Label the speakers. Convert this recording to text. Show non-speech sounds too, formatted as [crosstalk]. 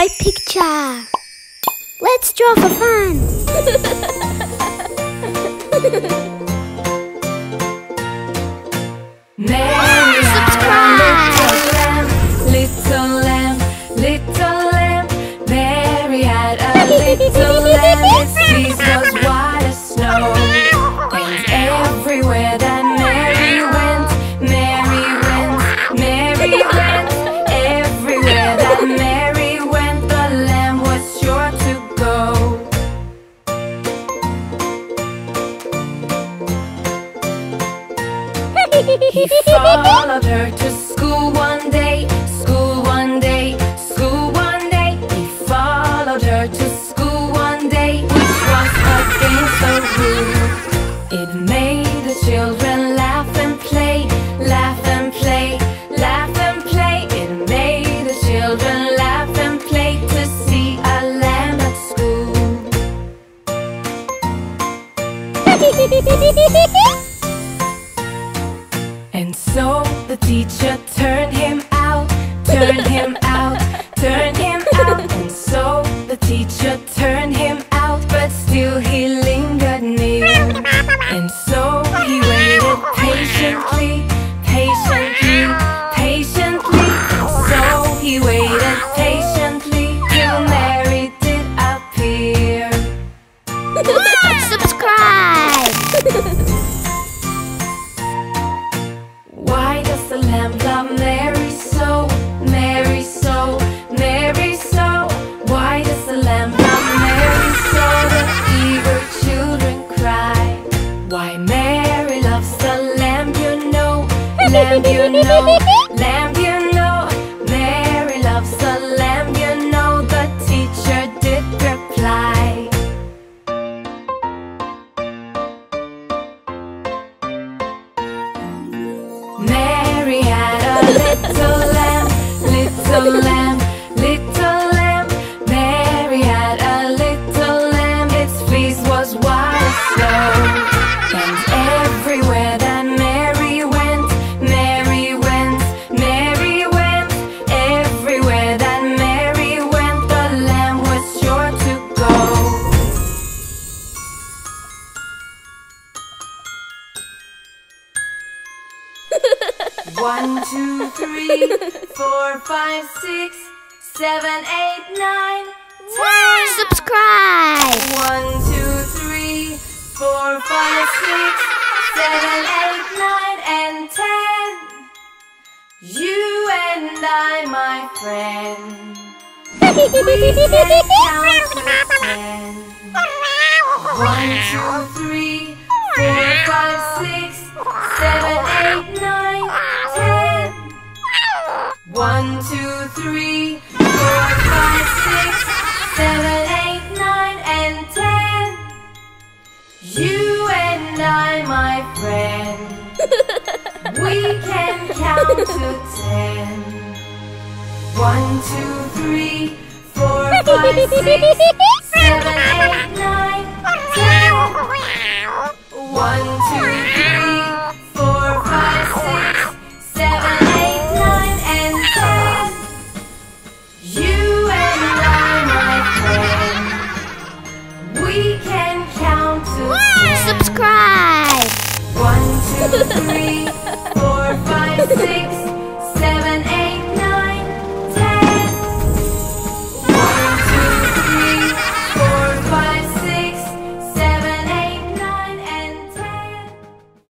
Speaker 1: Toy Picture. Let's draw for fun. [laughs]
Speaker 2: He followed her to school one day, school one day, school one day. He followed her to school one day, which was against the rule. It made the children laugh and play, laugh and play, laugh and play. It made the children laugh and play to see a lamb at school. [laughs] And so the teacher turned him out, turned him out, turned him out. And so the teacher turned him out, but still he lingered near. And so he waited patiently, lamb, you know, lamb, you know. Mary loves the lamb, you know. The teacher did reply. Mary had a little lamb, little lamb, One, two, three, four, five, six, seven, eight, nine, ten.
Speaker 1: Subscribe.
Speaker 2: One, two, three, four, five, six, seven, eight, nine, and ten. You and I, my friend, we can count to ten. One, two, three, four, five, six, seven, eight, nine. One, two, three, four, five, six, seven, eight, nine, and ten. You and I, my friend, [laughs] we can count to ten. One, two, three, four, five, six, seven, eight, nine, ten. [laughs] One,